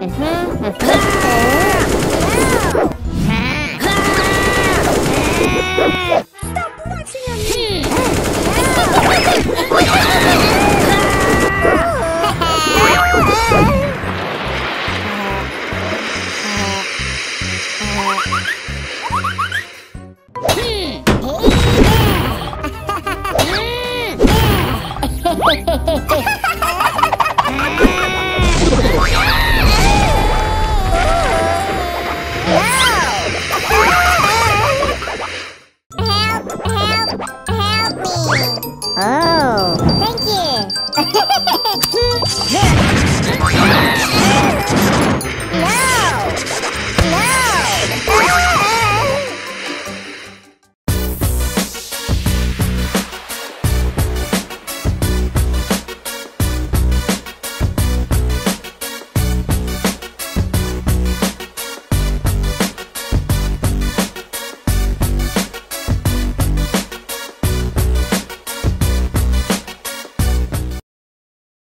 Ha ha ha ha! Oh, thank you.